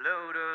Lororô.